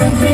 Thank you.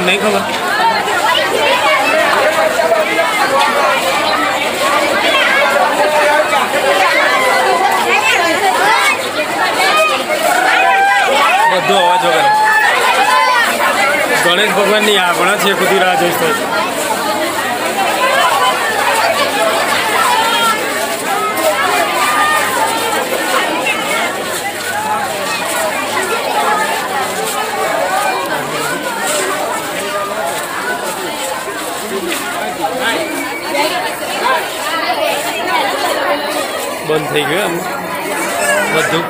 મને નહીં ખબર? બધો અવાજ વગર. ગણેશ ભગવાનની આભણા છે બધી રાહ જોઈ bình thì gỡ bình chụp